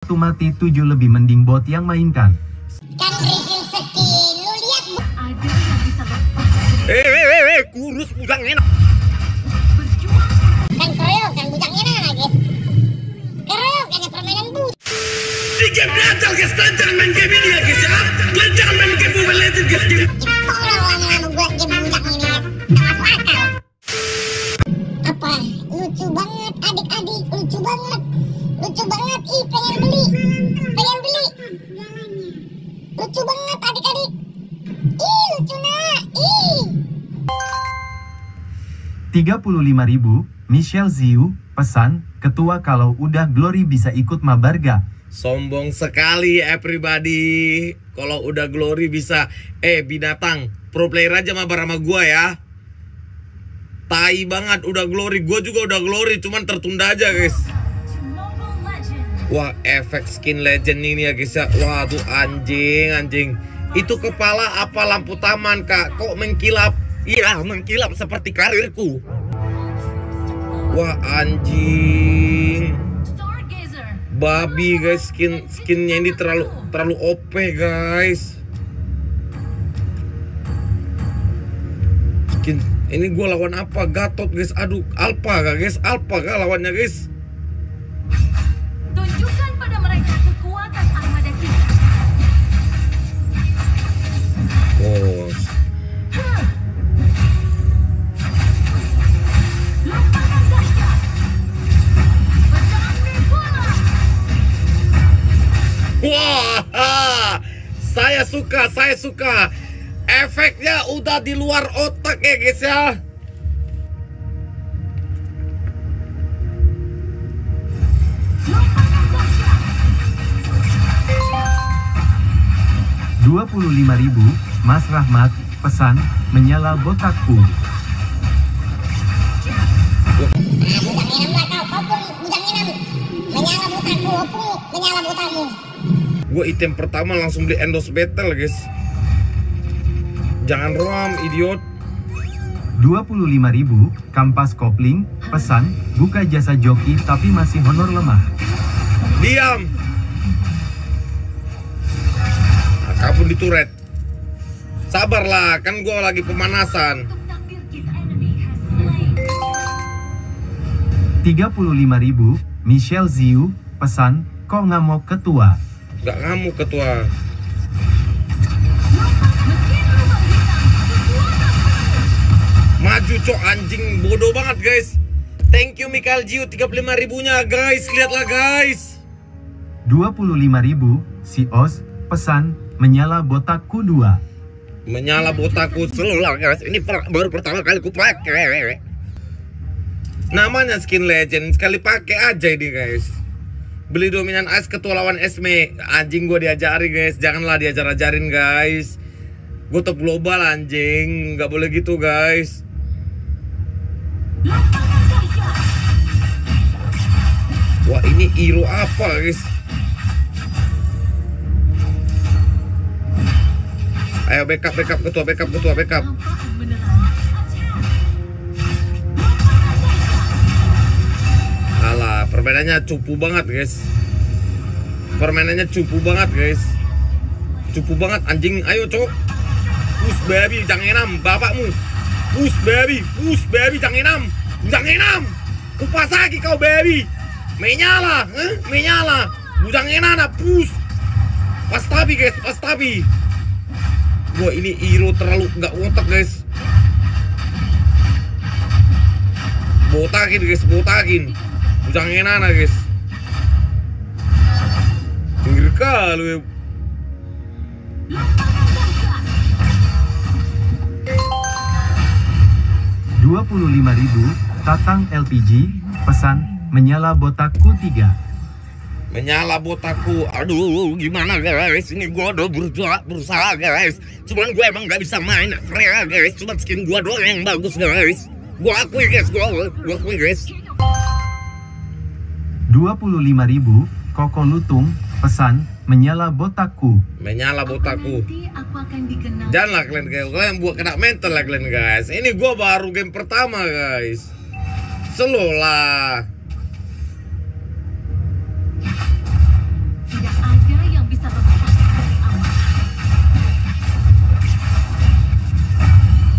Waktu mati 7 lebih mending bot yang mainkan. Kan review skin, lu lihat bu- Ada yang bisa lepas Eh, eh, eh, eh, kurus bujang enak. kan keroyok kan bujangnya nah guys. Keroyok kan permainan bu. Tiga gatal guys, jangan main game ini ya guys ya. Jangan main game Mobile Legends guys. Lucu banget adik-adik. Ih lucu nak, ih. 35.000, Michelle Ziu, pesan, ketua kalau udah glory bisa ikut mabar ga? Sombong sekali everybody. Kalau udah glory bisa eh binatang pro player aja mabar sama gua ya. Tai banget udah glory. Gua juga udah glory cuman tertunda aja guys. Wah efek skin legend ini ya guys ya. Wah tuh anjing anjing. Itu kepala apa lampu taman kak? Kok mengkilap? Iya mengkilap seperti karirku. Wah anjing. Babi guys skin skinnya ini terlalu terlalu OP guys skin ini gue lawan apa Gatot guys aduh Alpha gak guys Alpha gak lawannya guys saya suka saya suka efeknya udah di luar otak ya guys ya Lompatan dahsyat. 25.000, Mas Rahmat, pesan, menyala botakku. Bujang enam. Menyala opung, menyala butamu. Gue item pertama langsung beli endorse battle guys jangan rom idiot 25.000, Kampas Kopling, pesan, buka jasa joki tapi masih honor lemah. Diam. Nah, kabur di turret. Sabarlah, kan gua lagi pemanasan. Untuk takdir kita enemy has slain. 35.000, Michelle Ziu, pesan, kok ngamuk ketua. Gak ngamuk ketua. Maju cok anjing bodoh banget guys. Thank you Mikael Jiu 35 ribunya guys. Lihatlah guys. 25.000, si Os, pesan, menyala botakku 2. Menyala botaku selulah guys. Ini per- baru pertama kali ku pakai. Namanya skin legend sekali pakai aja ini guys. Beli dominan ice ketua lawan Esme Anjing gue diajari guys. Janganlah diajar-ajarin guys. Gue top global anjing. Gak boleh gitu guys. Wah ini hero apa guys? Ayo backup backup ketua backup ketua backup permainannya cupu banget guys. Permainannya cupu banget guys. Cupu banget anjing. Ayo cok Push baby jangan enam bapakmu. Push baby Push baby jangan enam. Jangan enam. Kupas lagi kau baby. Menyala eh? Menyala Bujang enana push Pas tabi guys Pas tabi Wah ini hero terlalu nggak otak guys. Botakin guys Botakin Bujang enana guys. Pinggir kali ya. Lompatan dahsyat. 25.000, Tatang LPG, pesan, menyala botakku 3. Menyala botaku. Aduh gimana guys? Ini gua udah berusaha, berusaha guys. Cuman gue emang gak bisa main Freya guys. Cuman skin gua doang yang bagus guys. Gua akui guys. Gua, gua akui guys 25.000, Koko Lutung, pesan, menyala botakku. Menyala botakku. Jangan lah kalian guys, kalian buat kena mental lah kalian guys. Ini gua baru game pertama guys. selola lah.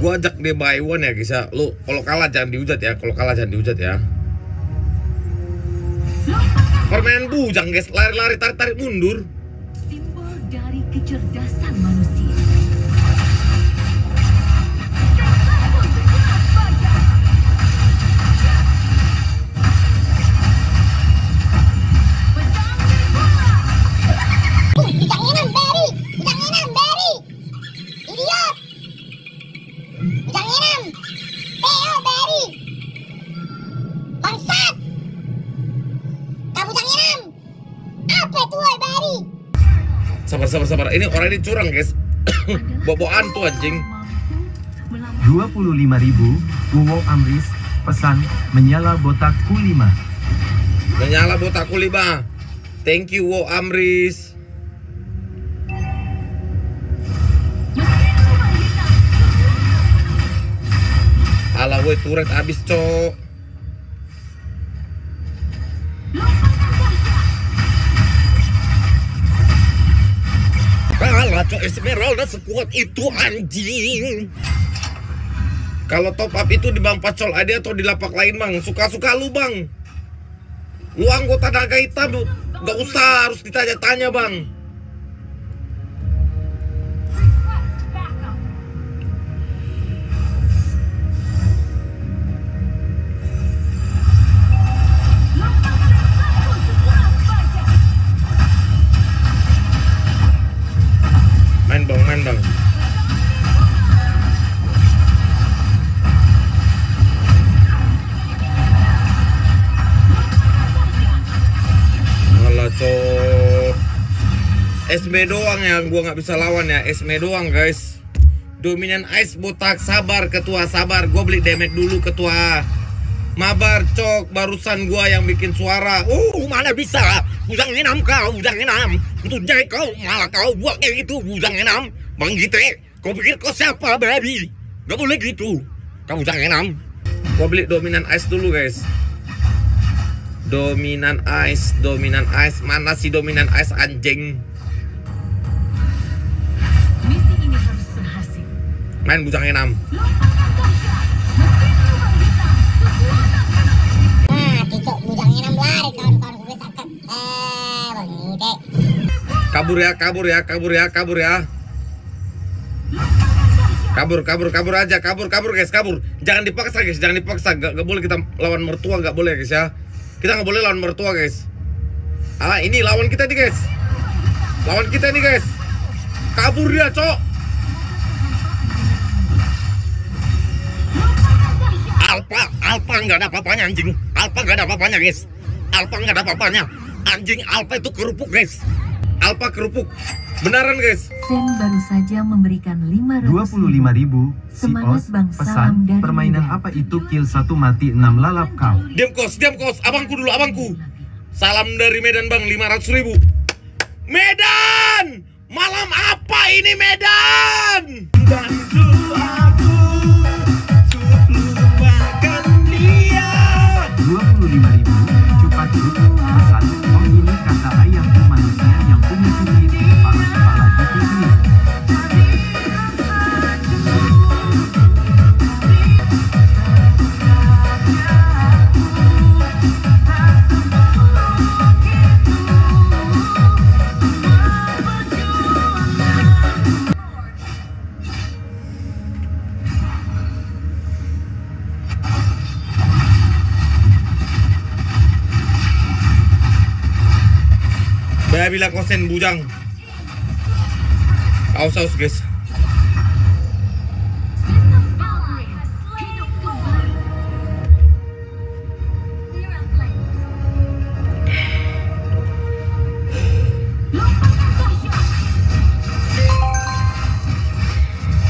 Gua ajak dia buy one ya guys ya. Lu kalau kalah jangan dihujat ya. Kalau kalah jangan dihujat ya. Permainan bujang guys, lari-lari tarik-tarik mundur. Simbol dari kecerdasan manusia. Orang ini curang guys. Boboan tuh anjing. Mampu melampaui 25.000 Uwo Amris pesan menyala botak Q5 Menyala botakku lima. Thank you Wo Amris. Alah woi turret abis cok. Cok Esmeralda sekuat itu anjing. Kalau top up itu di Bang Pacol ada atau di lapak lain bang? Suka-suka lu bang. Lu anggota naga hitam Gak usah harus ditanya-tanya bang Main bang, main bang Alah cok SB doang yang gua nggak bisa lawan ya. SB doang guys. Dominan Ice botak sabar ketua sabar. Gua beli damage dulu ketua Mabar cok. Barusan gua yang bikin suara. Uh mana bisa. Bujang enam kau bujang enam. Untuk jadi kau malah kau buat kayak gitu Bujang enam. Bang Gite Kau pikir kau siapa baby? Gak boleh gitu. Kau bujang enam. Gua beli dominan Ice dulu guys. Dominan Ice, dominan Ice. Mana sih dominan Ice anjing? Misi ini harus berhasil. Main bujang enam. Kabur ya, kabur ya, kabur ya, kabur ya. Kabur, kabur, kabur aja, kabur, kabur guys, kabur. Jangan dipaksa guys, jangan dipaksa. Gak, gak boleh kita lawan mertua, gak boleh guys ya. Kita nggak boleh lawan mertua guys. Ah, ini lawan kita nih guys. Lawan kita nih guys. Kabur dia, cok. Alpha, Alpha nggak ada apa-apanya anjing. Alpha nggak ada apa-apanya guys. Alpha nggak ada apa-apanya. Anjing Alpha itu kerupuk guys. Alpha kerupuk. Beneran guys. Sen baru saja memberikan 500 25.000 Semangat, Sios Bang. pesan Salam dari permainan apa itu kill satu mati 6 lalap kau Diam kos, diam kos. Abangku dulu, abangku. Salam dari Medan bang, 500 ribu. Medan! Malam apa ini Medan? Bantu aku Saya bilang kosen bujang. Aus aus guys.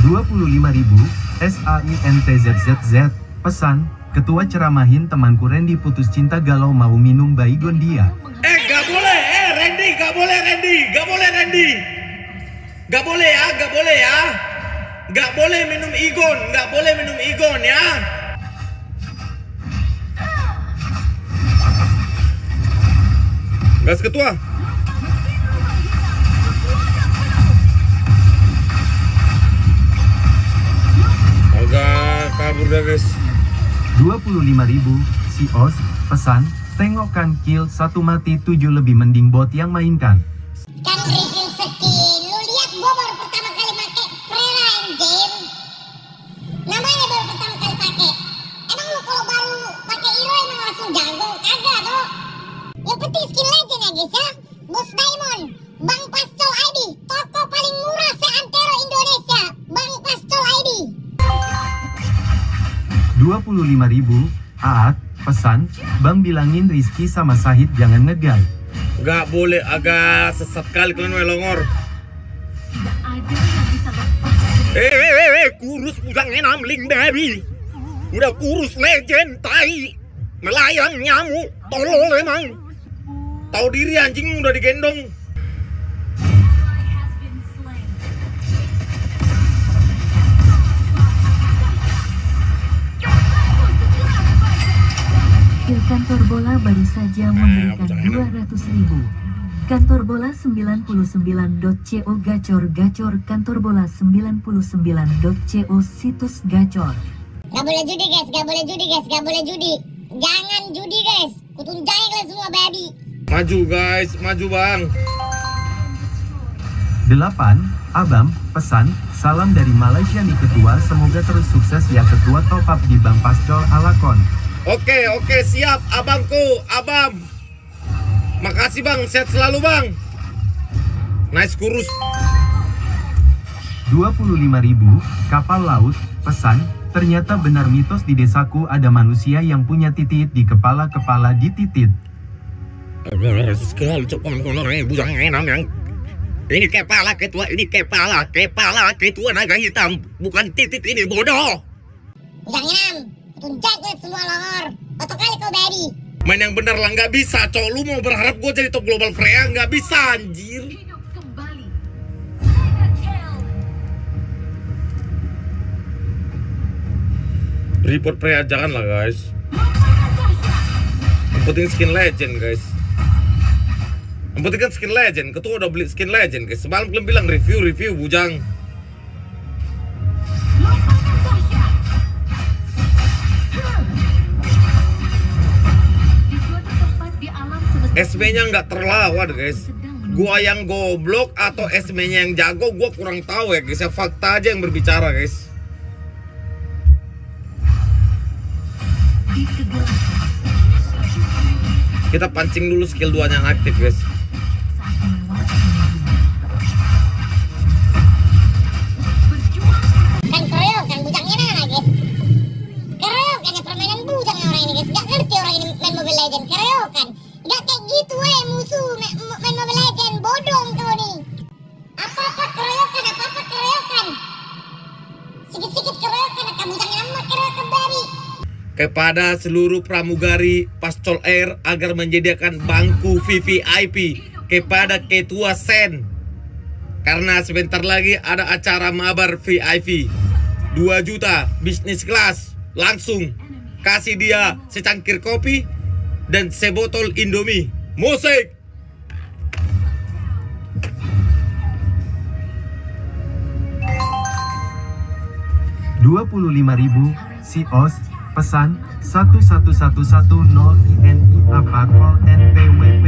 Dua puluh lima ribu SAINTZZZ pesan Ketua ceramahin temanku Randy putus cinta galau mau minum baygon dia Eh gak boleh, eh Randy gak boleh Randy, Randy. Gak boleh ya, gak boleh ya. Gak boleh minum igon, gak boleh minum igon ya. Gas ketua. Oga udah guys 25.000 si Os pesan tengokkan kill satu mati tujuh lebih mending bot yang mainkan 25.000 Aat pesan Bang bilangin Rizky sama Sahid jangan ngegal Gak boleh agak sesat kali kalian dari Eh, eh, eh, eh, kurus udang enam ling baby Udah kurus legend, tai. Melayang nyamuk, tolol emang. Tahu diri anjing udah digendong kantor bola baru saja memberikan jangan. 200 ribu. Kantor bola 99.co gacor gacor kantor bola 99.co situs gacor. Gak boleh judi guys, gak boleh judi guys, gak boleh judi. Jangan judi guys. Kutunjai kalian semua baby. Maju guys, maju bang 8 Abam pesan salam dari Malaysia nih ketua semoga terus sukses ya ketua top up di Bang Pascol Alakon Oke, oke, siap abangku, abam Makasih bang, sehat selalu bang. Nice kurus. 25.000 kapal laut pesan ternyata benar mitos di desaku ada manusia yang punya titit di kepala-kepala di titit. Yang ini kepala ketua, ini kepala, kepala ketua naga hitam, bukan titik ini bodoh. Jangan. Kutunjai kalian semua longor. Otak kali kau baby. Main yang bener lah nggak bisa, cowok lu mau berharap gue jadi top global Freya nggak bisa anjir. Report Freya jangan lah guys. Yang penting skin legend guys. Yang penting kan skin legend, ketua udah beli skin legend guys. Semalam kalian bilang review review bujang. SB-nya nggak terlawan guys. Gua yang goblok atau SB-nya yang jago, gua kurang tahu ya guys. Ya fakta aja yang berbicara guys. Kita pancing dulu skill 2 yang aktif guys. Kan Mobile Legend. Gak kayak gitu eh musuh main, Mobile Legend. Bodoh kau nih. Apa-apa keroyokan, apa-apa keroyokan. Sikit-sikit keroyokan, akan bujangnya nama keroyokan baby. kepada seluruh pramugari Pascol Air agar menyediakan bangku VVIP kepada ketua Sen karena sebentar lagi ada acara mabar VIP 2 juta bisnis kelas langsung kasih dia secangkir kopi dan sebotol Indomie. Musik. 25.000 si Os pesan 111110 INI apa call NPWP